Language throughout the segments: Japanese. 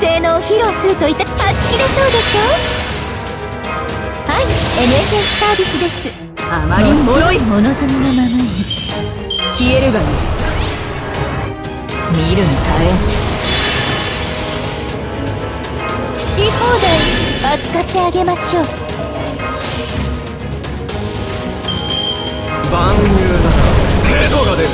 性能を披露するといったはち切れそうでしょ？はい NFS サービスです。あまりに脆いお望みのままに。消えるがいい見るに耐えん好き放題扱ってあげましょう。万有な。らヘドが出る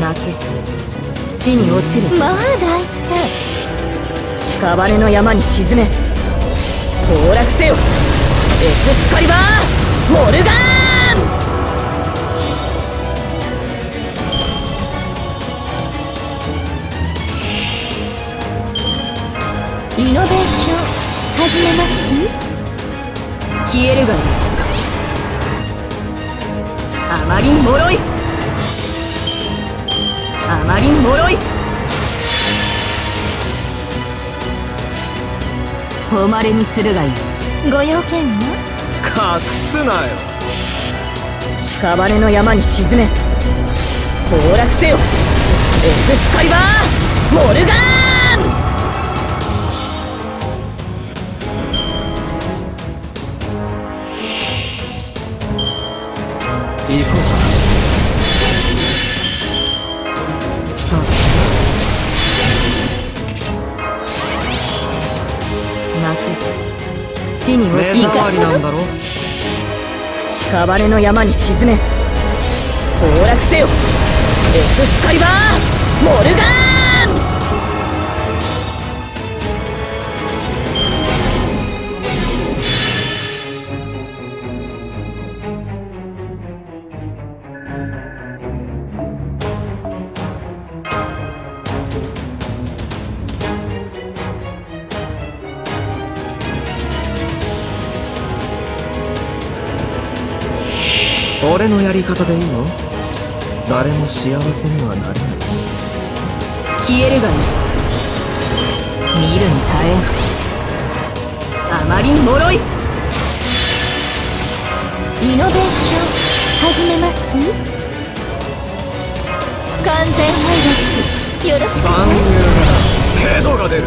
泣け地に落ちるまあ大体屍の山に沈め。崩落せよ。エクスカリバー。モルガーン誉れにするがいい。ご用件は？隠すなよ。屍の山に沈め。崩落せよ。エクスカリバー。モルガー地に目落ち障りなんだろ屍の山に沈め。崩落せよ。エクスカリバー！モルガーン！俺のやり方でいいの？誰も幸せにはなれない。消えるがいい。見るに耐えんあまりに脆い。イノベーション始めます？完全敗北よろしく万有が出る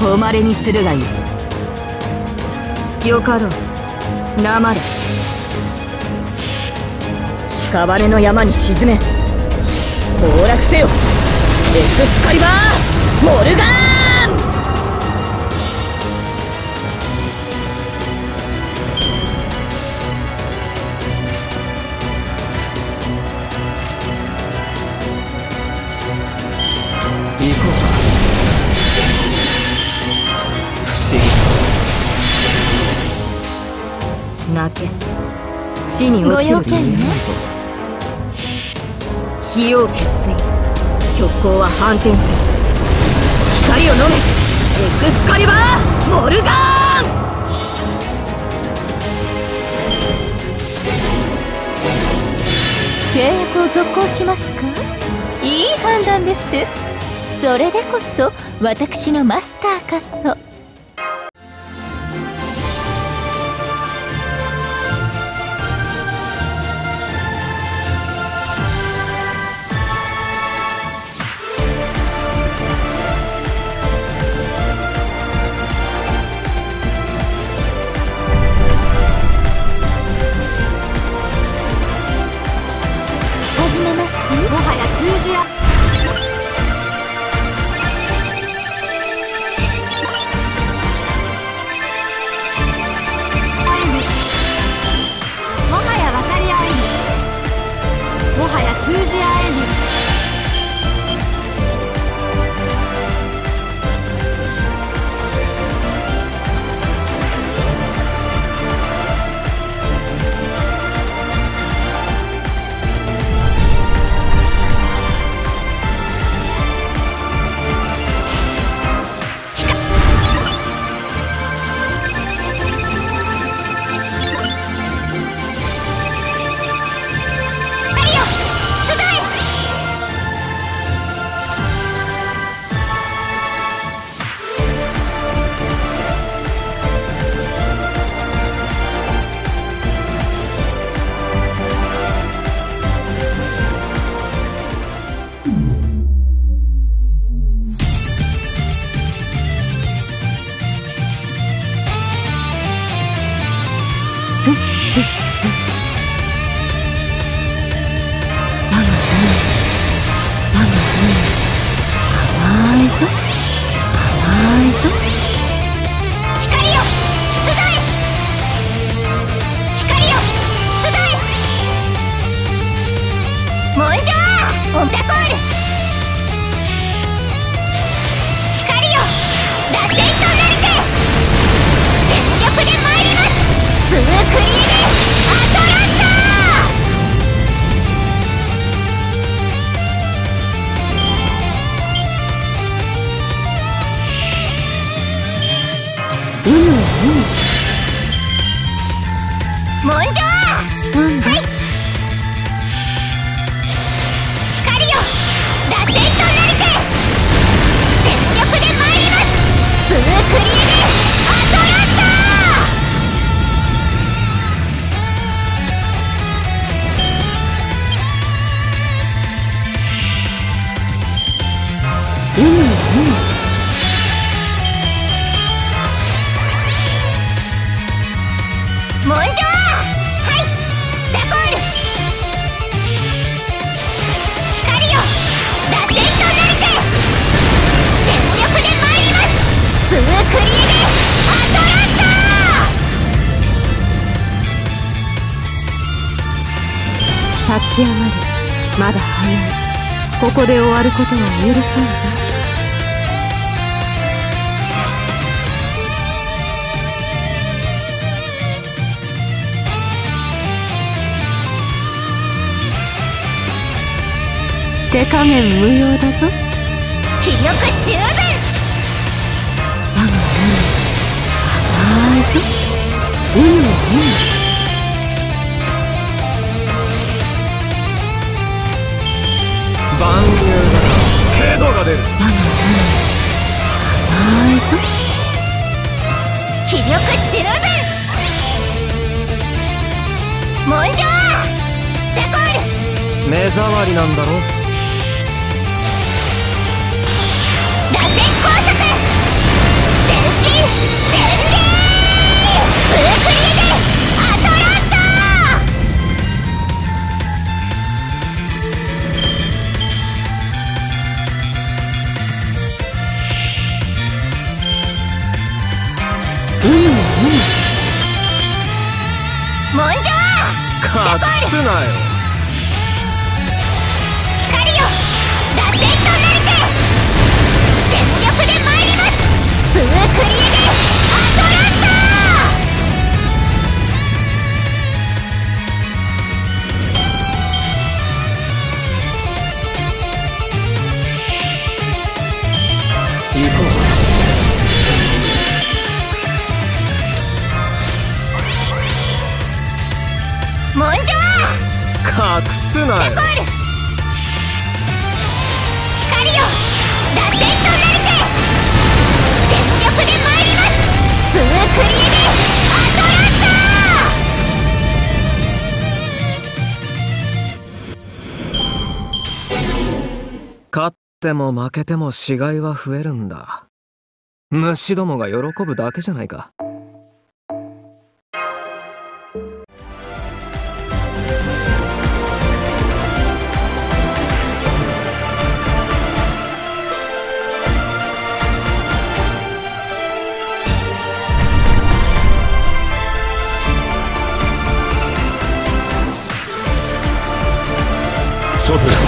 誉れにするがいいよかろう。生だ屍の山に沈め。崩落せよ。エクスカリバー！モルガーン！行こう。議泣け。地にご落ちる。用件ね火を決意。極光は反転する。光を飲め。エクスカリバー！モルガーン！契約を続行しますか？いい判断です。それでこそ私のマスターかと立ち上がる。まだ早いここで終わることは許さん。ぞ手加減無用だぞ。気力十分。あいぞ。海の海万だヘドが出る。あいぞ気力十分。モンジョーデコール。目障りなんだろ？螺旋高速全身全隠すなよ隠すなよ。光よ螺旋となりて全力で参ります。ブークリエデアトラン勝っても負けても死骸は増えるんだ。虫どもが喜ぶだけじゃないかさて